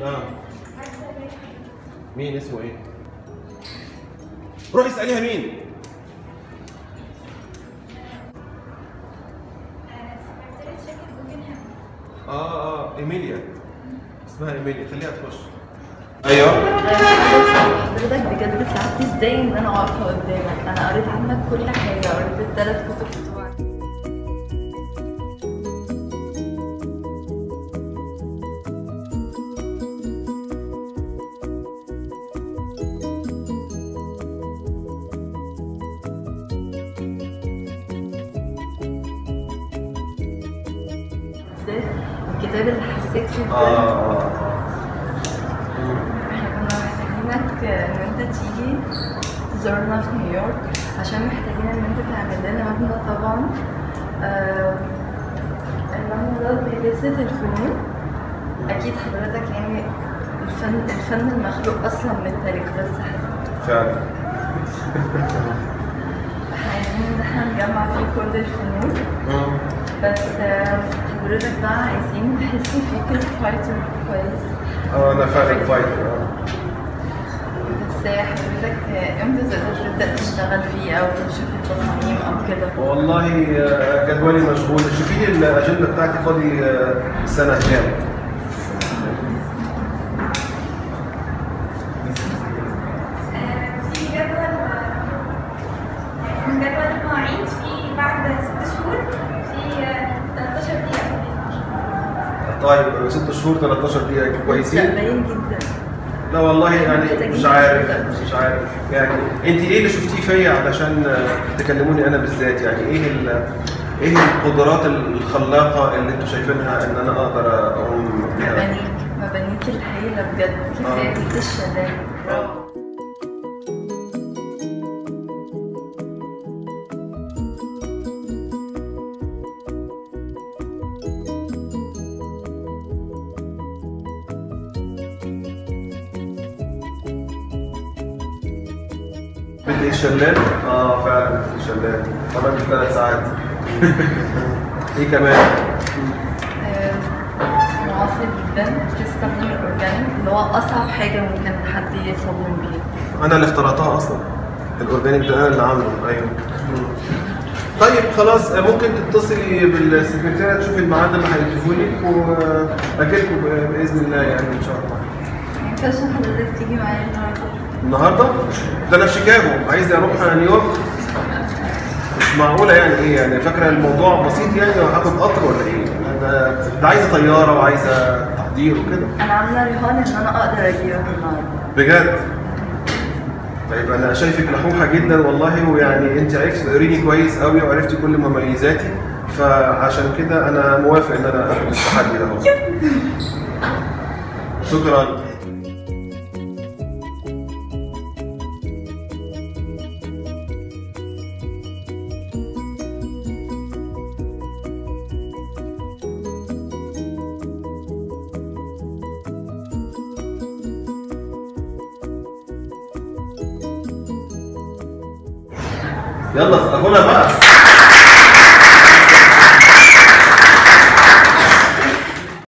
نعم. مين اسمه إيه؟ روحي اسأليها مين؟ آه آه إيميليا. اسمها إيميليا. خليها تخش. أيوه. حضرتك بجد ساعدتني إزاي إن أنا واقفه قدامك؟ أنا قريت عنك كل حاجة قريت الثلاث كتب بتوعك. بالذات الكتاب اللي حسيت فيه آه بجد آه. إحنا كنا محتاجينك إن أنت تيجي تزورنا في نيويورك عشان محتاجين إن أنت تعمل لنا مبنى طبعا. آه، المبنى ده بيجسد الفنون. أكيد حضرتك يعني الفن الفن المخلوق أصلا من التاريخ بس. فعلا. عايزين إن إحنا نجمع فيه كل الفنون. آه. بس آه، حضرتك بقى عايزين نحس فيك ال fighter كويس. آه أنا فعلا fighter آه. بس حضرتك إمتى تقدر تبدأ تشتغل فيه أو تشوف التصاميم أو كده؟ والله آه، جدولي مشغول. شوفي لي الأجندة بتاعتي فاضي آه، السنة كام في جدول جدول المواعيد في بعد ست شهور في 13 دقيقة طيب ست شهور 13 دقيقة كويسين. باين جدا. لا والله يعني مش عارف. مش عارف. يعني انت إيه اللي شفتيه فيا علشان آه، تكلموني أنا بالذات؟ يعني إيه إيه القدرات الخلاقة اللي أنتوا شايفينها ان أنا أقدر اقوم بيها؟ مبانيك مبانيك الهايلة بجد. كفاية آه. الشباب؟ آه. بيت الشلال آه فعلا بيت الشلال طبعا ثلاث ساعات. إيه كمان. آه، معاصر جدا. بتستخدم ال organic اللي هو أصعب حاجة ممكن حد يصمم بيها. أنا اللي اخترعتها أصلا. ال organic ده أنا اللي عامله. أيوه. طيب خلاص ممكن تتصلي بالسكرتيرة تشوفي الميعاد اللي هيديهولك واجيلكم بإذن الله يعني إن شاء الله. ما ينفعش حضرتك تيجي معايا النهاردة؟ النهارده؟ ده أنا في شيكاغو. عايز أروح نيويورك؟ مش معقولة يعني إيه يعني؟ فاكرة الموضوع بسيط يعني وهاخد قطر ولا إيه؟ ده, ده عايزة طيارة وعايزة تحضير وكده. أنا عاملة رهان إن أنا أقدر أجيبك النهاردة. بجد؟ طيب أنا شايفك لحوحة جدا والله ويعني أنت عرفتي تقريني كويس قوي وعرفتي كل مميزاتي. فعشان كده أنا موافق إن أنا اخد التحدي ده. شكرا. يلا سقفونا بقى.